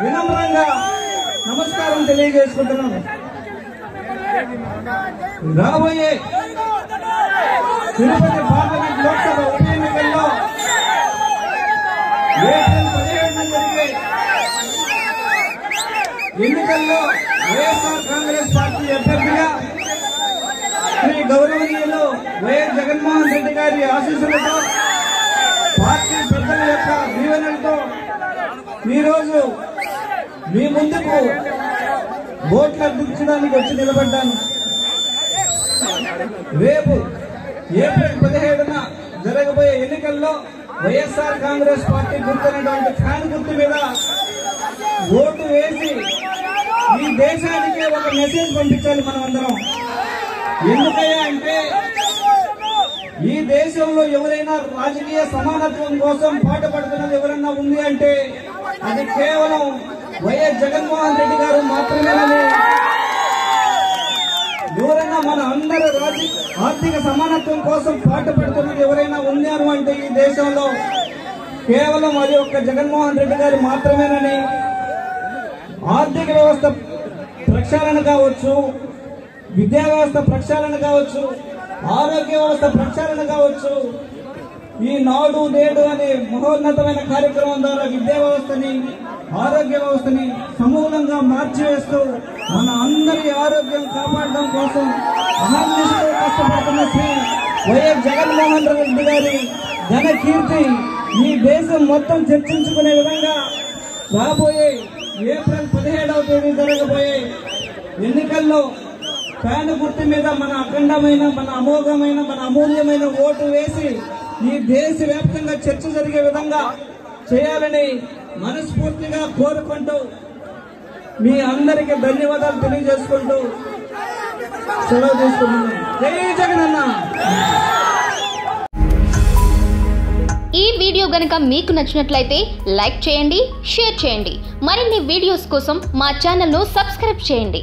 వినమ్రంగా నమస్కారం తెలియజేసుకుంటున్నాను రాబోయే తిరుపతి పార్లమెంట్ లోక్సభ ఉప ఎన్నికల్లో ఏప్రిల్ పదిహేడున జరిగే ఎన్నికల్లో వైఎస్ఆర్ కాంగ్రెస్ పార్టీ అభ్యర్థిగా శ్రీ గౌరవనీయులు వైఎస్ జగన్మోహన్ రెడ్డి గారి ఆశీస్సులతో పార్టీ పెద్దల యొక్క దీవెనలతో ఈరోజు మీ ముందుకు ఓట్లు అందించడానికి వచ్చి నిలబడ్డాను. రేపు ఏప్రిల్ పదిహేడున జరగబోయే ఎన్నికల్లో వైఎస్ఆర్ కాంగ్రెస్ పార్టీ గుర్తున్నటువంటి ఫ్యాన్ గుర్తు మీద ఓటు వేసి ఈ దేశానికి ఒక మెసేజ్ పంపించాలి మనం అందరం ఎందుకయ్యా అంటే ఈ దేశంలో ఎవరైనా రాజకీయ సమానత్వం కోసం పాటుపడుతున్నది ఎవరైనా ఉంది అంటే అది కేవలం వైఎస్ జగన్మోహన్ రెడ్డి గారు మాత్రమేనని. ఎవరైనా మన అందరూ రాజీ ఆర్థిక సమానత్వం కోసం పాటుపడుతున్నది ఎవరైనా ఉన్నారు అంటే ఈ దేశంలో కేవలం అది ఒక్క జగన్మోహన్ రెడ్డి గారు మాత్రమేనని. ఆర్థిక వ్యవస్థ ప్రక్షాళన కావచ్చు విద్యా వ్యవస్థ ప్రక్షాళన కావచ్చు ఆరోగ్య వ్యవస్థ ప్రక్షాళన కావచ్చు ఈ నాడు నేడు అనే మహోన్నతమైన కార్యక్రమం ద్వారా విద్యా వ్యవస్థని ఆరోగ్య వ్యవస్థని సమూలంగా మార్చివేస్తూ మన అందరి ఆరోగ్యం కాపాడడం కోసం అహర్నిశలు కష్టపడుతున్న శ్రీ వైఎస్ జగన్మోహన్ రెడ్డి గారి ఘన కీర్తి ఈ దేశం మొత్తం చర్చించుకునే విధంగా రాబోయే ఏప్రిల్ పదిహేడవ తేదీ జరగబోయే ఎన్నికల్లో ఫ్యాన్ గుర్తు మీద మన అఖండమైన మన అమోఘమైన మన అమూల్యమైన ఓటు వేసి ఈ దేశవ్యాప్తంగా చర్చ జరిగే విధంగా చేయాలని మనస్ఫూర్తిగా కోరుకుంటూ మీ అందరికీ ధన్యవాదాలు తెలియజేసుకుంటూ సెలవు తీసుకుంటున్నాను జై జగనన్న! ఈ వీడియో గనక మీకు నచ్చినట్లయితే లైక్ చేయండి షేర్ చేయండి. మరిన్ని వీడియోస్ కోసం మా ఛానల్ను సబ్స్క్రైబ్ చేయండి.